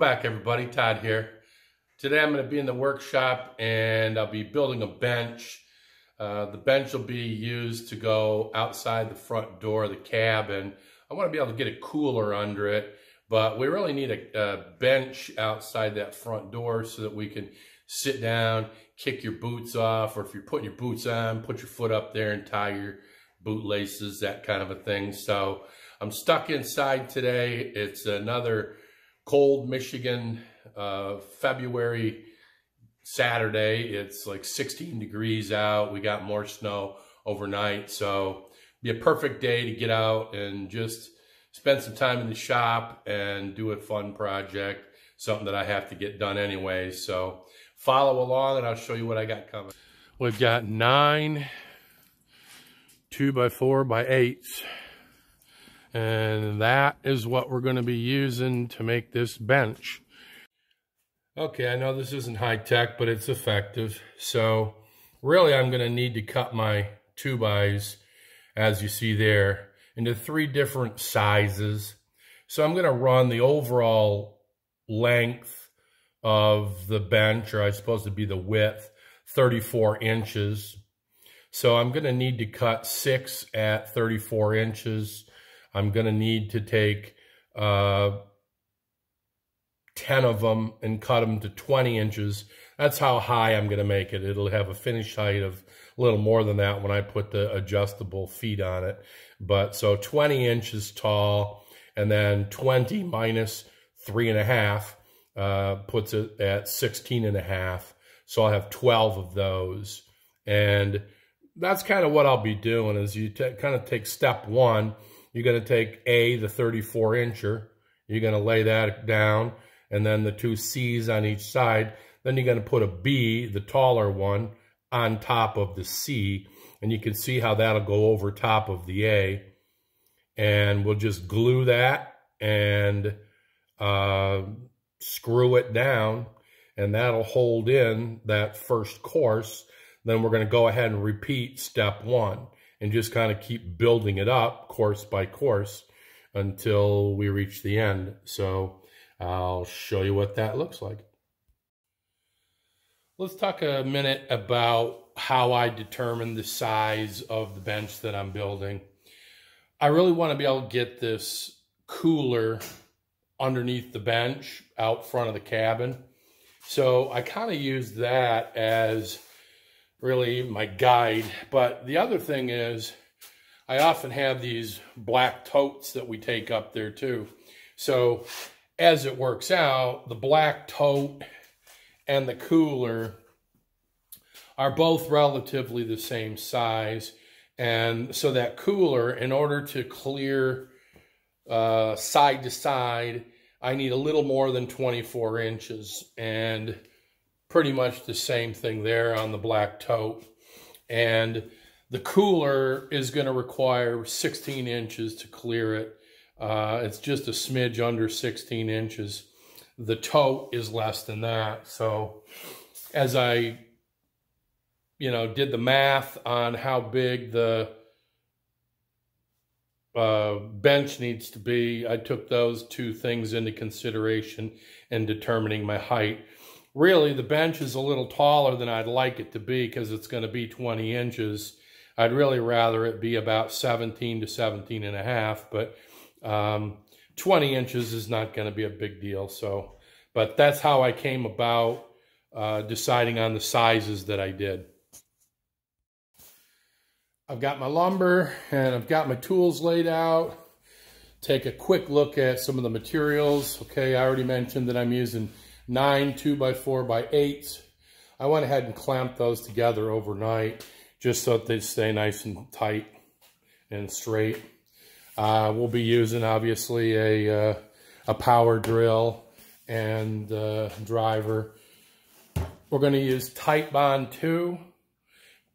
back everybody, Todd here. Today I'm going to be in the workshop and I'll be building a bench. Uh, the bench will be used to go outside the front door of the cabin. I want to be able to get a cooler under it, but we really need a, a bench outside that front door so that we can sit down, kick your boots off, or if you're putting your boots on, put your foot up there and tie your bootlaces, that kind of a thing. So I'm stuck inside today. It's another cold Michigan uh, February Saturday. It's like 16 degrees out. We got more snow overnight. So be a perfect day to get out and just spend some time in the shop and do a fun project, something that I have to get done anyway. So follow along and I'll show you what I got coming. We've got nine two by four by eights and that is what we're going to be using to make this bench. Okay, I know this isn't high tech, but it's effective. So really I'm going to need to cut my two bys, as you see there, into three different sizes. So I'm going to run the overall length of the bench, or I suppose to be the width, 34 inches. So I'm going to need to cut six at 34 inches I'm going to need to take uh, 10 of them and cut them to 20 inches. That's how high I'm going to make it. It'll have a finished height of a little more than that when I put the adjustable feet on it. But so 20 inches tall and then 20 minus three and a half uh, puts it at 16 and a half. So I'll have 12 of those. And that's kind of what I'll be doing is you kind of take step one you're going to take A, the 34 incher. You're going to lay that down, and then the two C's on each side. Then you're going to put a B, the taller one, on top of the C, and you can see how that'll go over top of the A. And we'll just glue that and uh, screw it down, and that'll hold in that first course. Then we're going to go ahead and repeat step one and just kind of keep building it up course by course until we reach the end. So I'll show you what that looks like. Let's talk a minute about how I determine the size of the bench that I'm building. I really want to be able to get this cooler underneath the bench out front of the cabin. So I kind of use that as really my guide. But the other thing is I often have these black totes that we take up there too. So as it works out, the black tote and the cooler are both relatively the same size. And so that cooler, in order to clear uh, side to side, I need a little more than 24 inches. And pretty much the same thing there on the black tote. And the cooler is going to require 16 inches to clear it. Uh, it's just a smidge under 16 inches. The tote is less than that. So as I, you know, did the math on how big the uh, bench needs to be, I took those two things into consideration in determining my height really the bench is a little taller than I'd like it to be because it's going to be 20 inches. I'd really rather it be about 17 to 17 and a half, but um, 20 inches is not going to be a big deal. So, but that's how I came about uh, deciding on the sizes that I did. I've got my lumber and I've got my tools laid out. Take a quick look at some of the materials. Okay, I already mentioned that I'm using nine two by four by eights. I went ahead and clamped those together overnight just so that they stay nice and tight and straight. Uh, we'll be using obviously a, uh, a power drill and uh, driver. We're going to use Titebond 2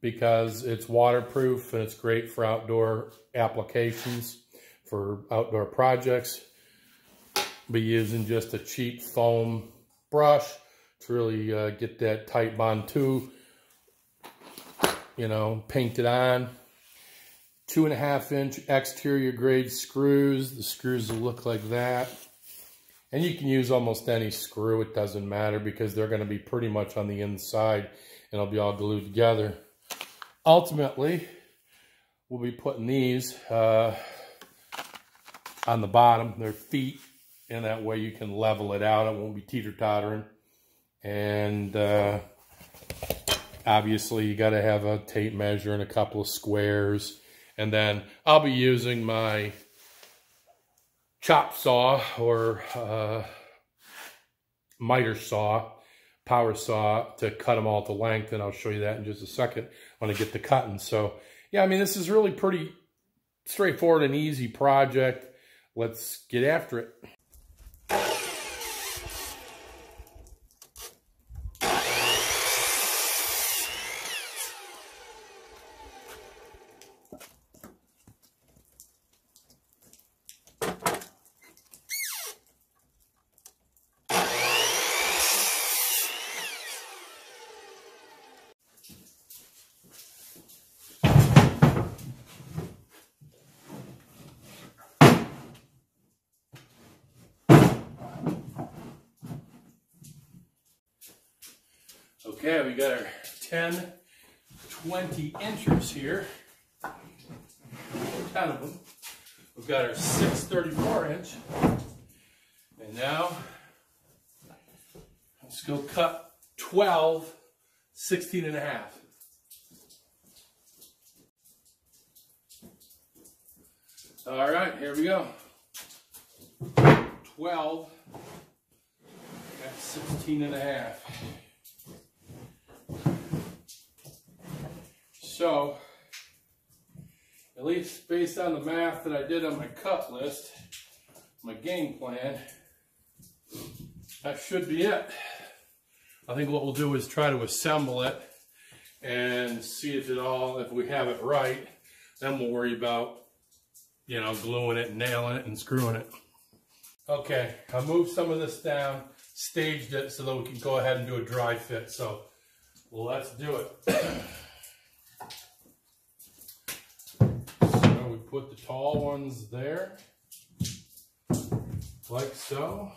because it's waterproof and it's great for outdoor applications, for outdoor projects. Be using just a cheap foam brush to really uh, get that tight bond too. you know, paint it on. Two and a half inch exterior grade screws. The screws will look like that. And you can use almost any screw, it doesn't matter because they're going to be pretty much on the inside and it'll be all glued together. Ultimately, we'll be putting these uh, on the bottom, their feet, and that way you can level it out. It won't be teeter-tottering. And uh, obviously you got to have a tape measure and a couple of squares. And then I'll be using my chop saw or uh, miter saw, power saw to cut them all to length. And I'll show you that in just a second when I get to cutting. So yeah, I mean, this is really pretty straightforward and easy project. Let's get after it. Okay, we got our 10, 20 inches here. 10 of them. We've got our 634 inch. And now, let's go cut 12, 16 and a half. All right, here we go. 12, got 16 and a half. So, at least based on the math that I did on my cut list, my game plan, that should be it. I think what we'll do is try to assemble it and see if it all, if we have it right, then we'll worry about, you know, gluing it, nailing it, and screwing it. Okay, I moved some of this down, staged it so that we can go ahead and do a dry fit. So let's do it. put the tall ones there, like so.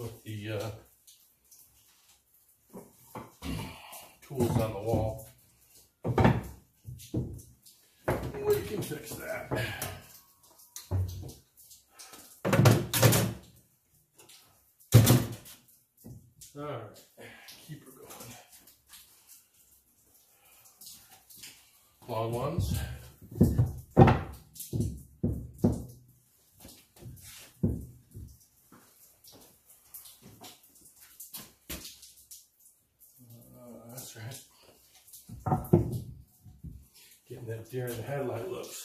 With the uh, tools on the wall. Deer in the headlight looks.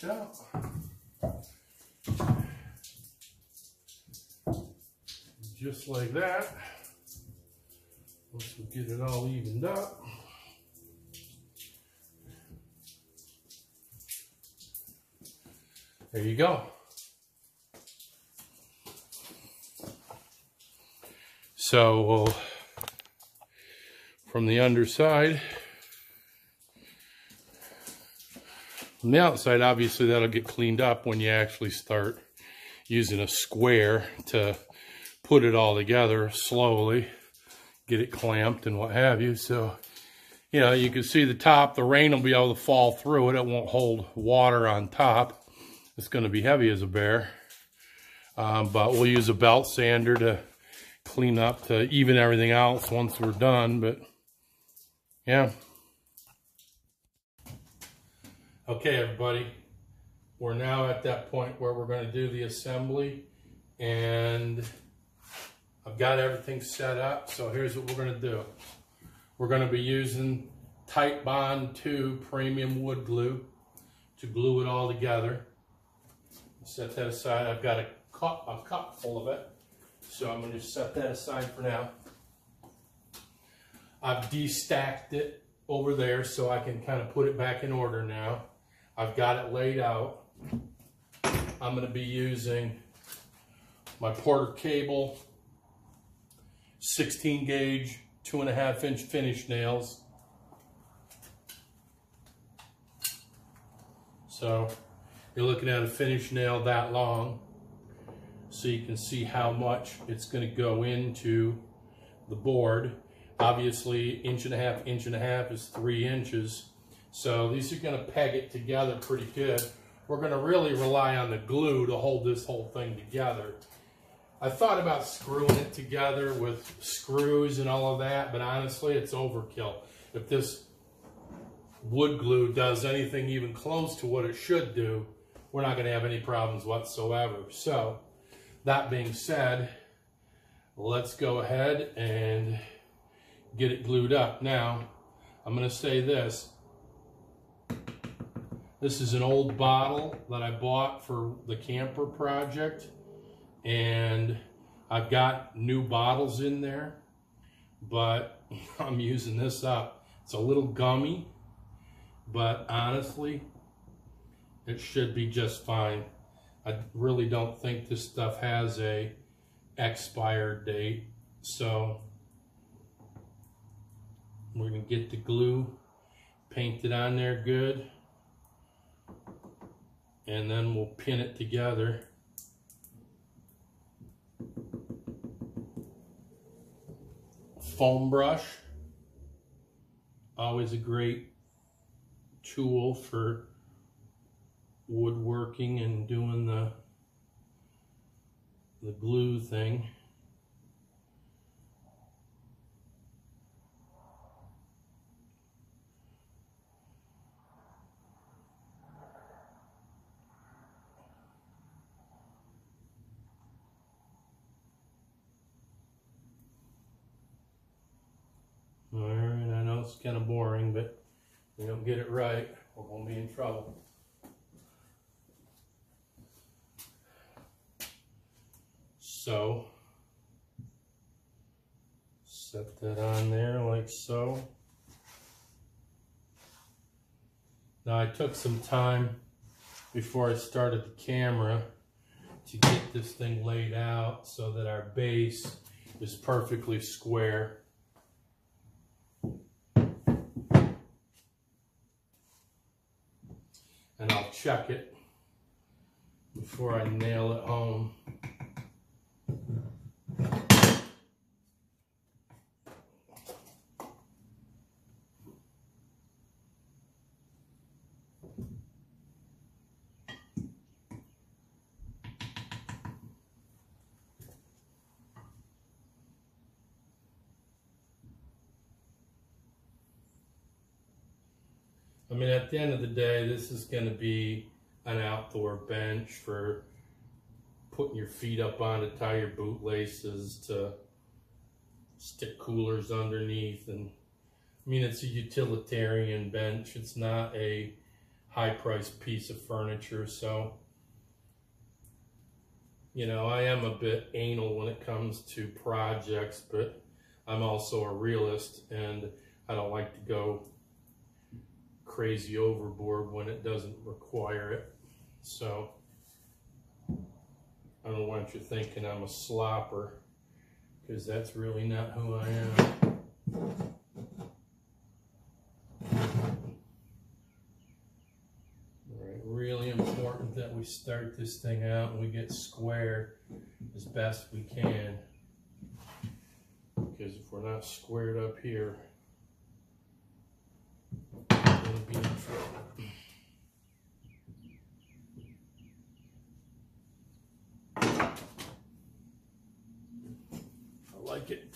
Flushed out. just like that. Once we get it all evened up. There you go. So from the underside, On the outside, obviously that'll get cleaned up when you actually start using a square to put it all together slowly, get it clamped and what have you. So, you know, you can see the top, the rain will be able to fall through it. It won't hold water on top. It's going to be heavy as a bear. Um, but we'll use a belt sander to clean up to even everything else once we're done. But yeah. Okay, everybody. We're now at that point where we're going to do the assembly. And I've got everything set up. So here's what we're going to do. We're going to be using Titebond 2 premium wood glue to glue it all together. Set that aside. I've got a cup, a cup full of it. So I'm going to just set that aside for now. I've destacked it over there so I can kind of put it back in order now. I've got it laid out. I'm going to be using my Porter cable, 16 gauge, two and a half inch finish nails. So you're looking at a finish nail that long so you can see how much it's going to go into the board. Obviously, inch and a half, inch and a half is three inches. So these are going to peg it together pretty good. We're going to really rely on the glue to hold this whole thing together. I thought about screwing it together with screws and all of that, but honestly, it's overkill. If this wood glue does anything even close to what it should do, we're not going to have any problems whatsoever. So, that being said, let's go ahead and get it glued up. Now, I'm going to say this. This is an old bottle that I bought for the camper project. And I've got new bottles in there, but I'm using this up. It's a little gummy, but honestly, it should be just fine. I really don't think this stuff has a expired date. So we're gonna get the glue painted on there good. And then we'll pin it together. Foam brush, always a great tool for woodworking and doing the the glue thing. All right, I know it's kind of boring, but we don't get it right, we're going to be in trouble. so. Set that on there like so. Now I took some time before I started the camera to get this thing laid out so that our base is perfectly square. And I'll check it before I nail it home. At the end of the day, this is going to be an outdoor bench for putting your feet up on to tie your boot laces to stick coolers underneath. And I mean, it's a utilitarian bench. It's not a high priced piece of furniture. So, you know, I am a bit anal when it comes to projects, but I'm also a realist and I don't like to go crazy overboard when it doesn't require it. So I don't want you thinking I'm a slopper because that's really not who I am. Really important that we start this thing out and we get square as best we can. Because if we're not squared up here, we're going to be in trouble. It.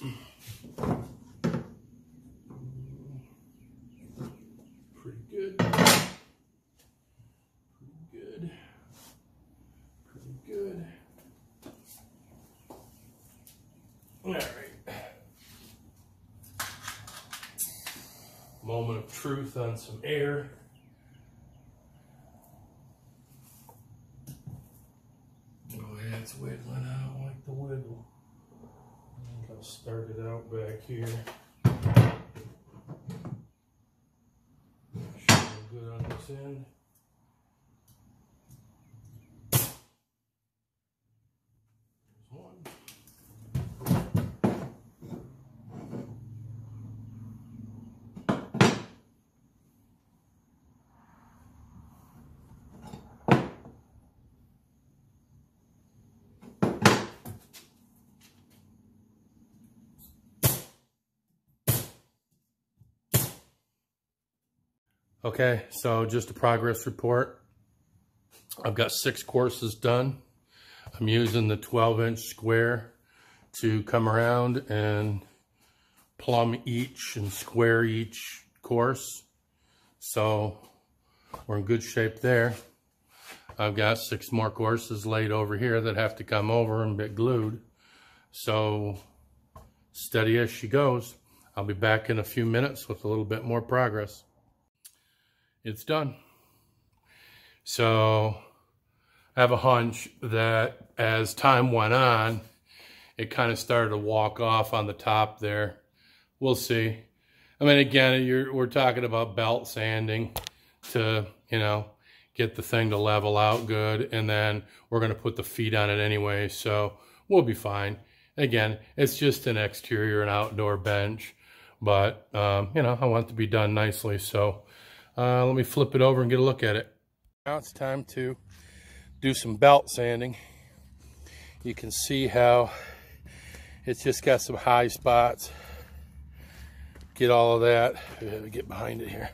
Pretty good. Pretty good. Pretty good. All right. Moment of truth on some air. Oh yeah, it's wiggling out like the wiggle. I think I'll start it out back here. Should good on this end. There's one. Okay, so just a progress report. I've got six courses done. I'm using the 12 inch square to come around and plumb each and square each course. So we're in good shape there. I've got six more courses laid over here that have to come over and get glued. So steady as she goes. I'll be back in a few minutes with a little bit more progress it's done. So I have a hunch that as time went on, it kind of started to walk off on the top there. We'll see. I mean, again, we're talking about belt sanding to, you know, get the thing to level out good. And then we're going to put the feet on it anyway. So we'll be fine. Again, it's just an exterior and outdoor bench. But, um, you know, I want it to be done nicely. So uh, let me flip it over and get a look at it. Now it's time to do some belt sanding. You can see how it's just got some high spots. Get all of that, get behind it here.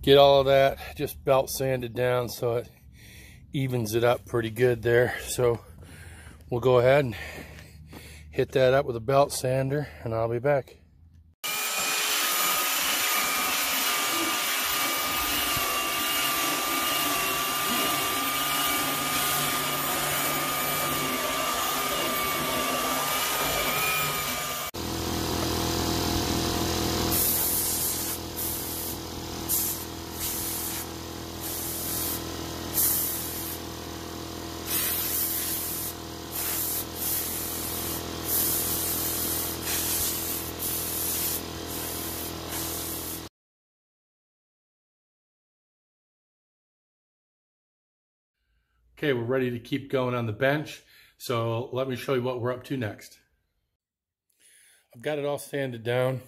Get all of that, just belt sanded down so it evens it up pretty good there. So we'll go ahead and hit that up with a belt sander and I'll be back. Okay, we're ready to keep going on the bench. So let me show you what we're up to next. I've got it all sanded down,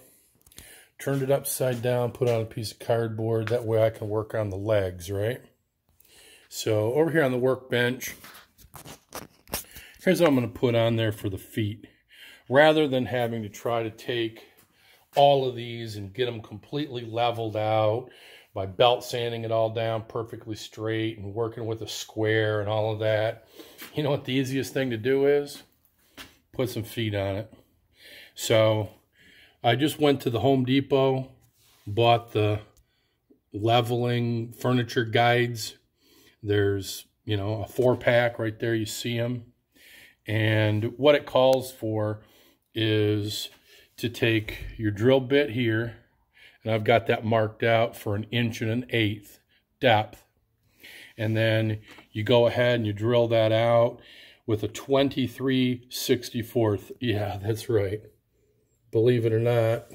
turned it upside down, put on a piece of cardboard. That way I can work on the legs, right? So over here on the workbench, here's what I'm going to put on there for the feet. Rather than having to try to take all of these and get them completely leveled out by belt sanding it all down perfectly straight and working with a square and all of that. You know what the easiest thing to do is? Put some feet on it. So I just went to the Home Depot, bought the leveling furniture guides. There's, you know, a four pack right there. You see them. And what it calls for is to take your drill bit here and I've got that marked out for an inch and an eighth depth. And then you go ahead and you drill that out with a 23 64th. Yeah, that's right. Believe it or not.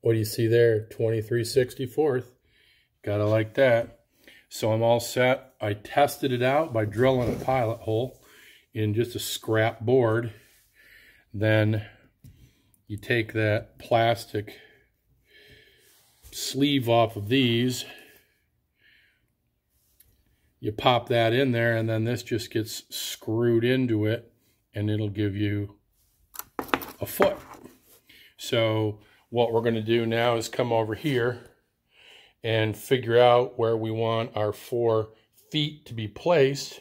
What do you see there? 23 64th. Gotta like that. So I'm all set. I tested it out by drilling a pilot hole in just a scrap board. Then you take that plastic sleeve off of these you pop that in there and then this just gets screwed into it and it'll give you a foot. So what we're going to do now is come over here and figure out where we want our four feet to be placed.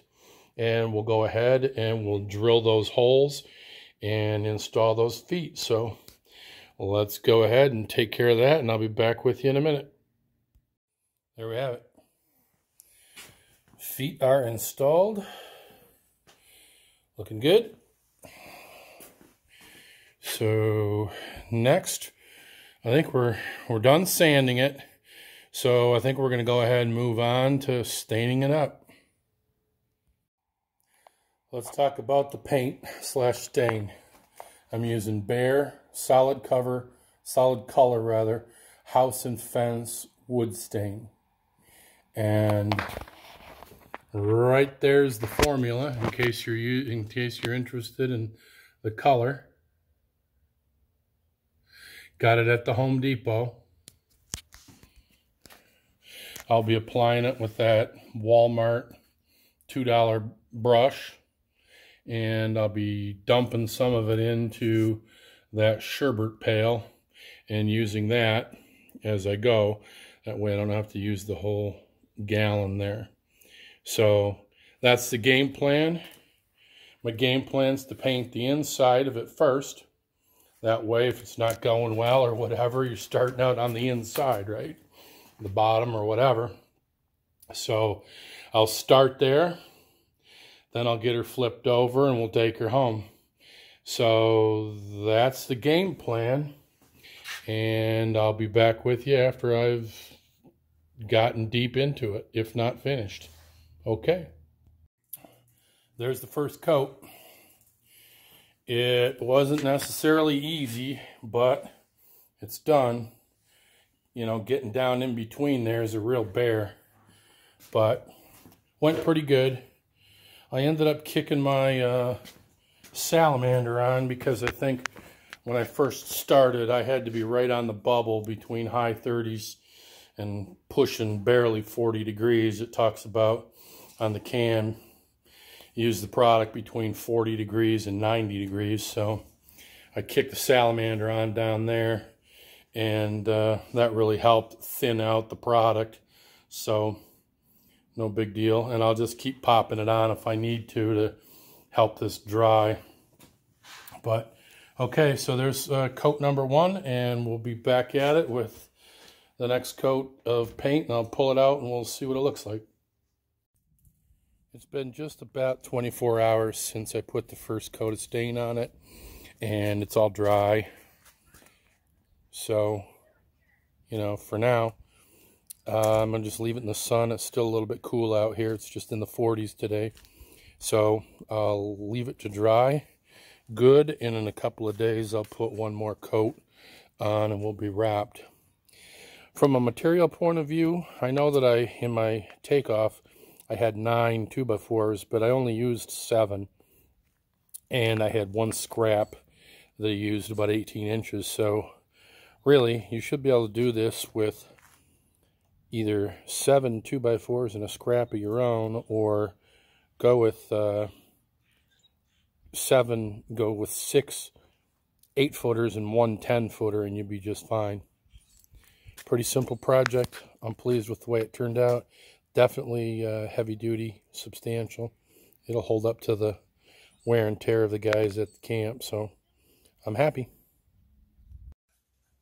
And we'll go ahead and we'll drill those holes and install those feet. So let's go ahead and take care of that and I'll be back with you in a minute. There we have it. Feet are installed. Looking good. So next, I think we're we're done sanding it. So I think we're going to go ahead and move on to staining it up. Let's talk about the paint slash stain. I'm using Behr solid cover, solid color rather, house and fence wood stain. And right there's the formula in case you're in case you're interested in the color. Got it at the Home Depot. I'll be applying it with that Walmart $2 brush. And I'll be dumping some of it into that sherbet pail and using that as I go. That way I don't have to use the whole gallon there. So that's the game plan. My game plan is to paint the inside of it first. That way, if it's not going well or whatever, you're starting out on the inside, right? The bottom or whatever. So I'll start there. Then I'll get her flipped over and we'll take her home. So that's the game plan. And I'll be back with you after I've gotten deep into it, if not finished. Okay. There's the first coat. It wasn't necessarily easy, but it's done. You know, getting down in between there is a real bear. But went pretty good. I ended up kicking my uh, salamander on because I think when I first started, I had to be right on the bubble between high 30s and pushing barely 40 degrees. It talks about on the can use the product between 40 degrees and 90 degrees. So I kicked the salamander on down there and uh, that really helped thin out the product. So no big deal. And I'll just keep popping it on if I need to to help this dry. But okay, so there's uh, coat number one and we'll be back at it with the next coat of paint and I'll pull it out and we'll see what it looks like. It's been just about 24 hours since I put the first coat of stain on it and it's all dry. So, you know, for now, uh, I'm going to just leave it in the sun. It's still a little bit cool out here. It's just in the 40s today. So I'll leave it to dry good and in a couple of days I'll put one more coat on and we'll be wrapped. From a material point of view, I know that I, in my takeoff, I had nine 2x4s, but I only used seven. And I had one scrap that I used about 18 inches. So really, you should be able to do this with either seven 2x4s and a scrap of your own, or go with uh, seven, go with six 8 footers and one 10 footer, and you'd be just fine. Pretty simple project. I'm pleased with the way it turned out definitely uh, heavy duty, substantial. It'll hold up to the wear and tear of the guys at the camp, so I'm happy.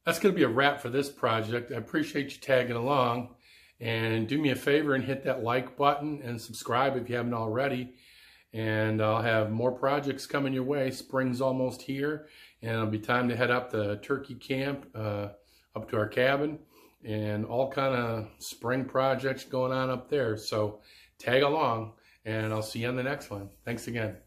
That's going to be a wrap for this project. I appreciate you tagging along. And do me a favor and hit that like button and subscribe if you haven't already. And I'll have more projects coming your way. Spring's almost here, and it'll be time to head up the turkey camp, uh, up to our cabin and all kind of spring projects going on up there. So tag along and I'll see you on the next one. Thanks again.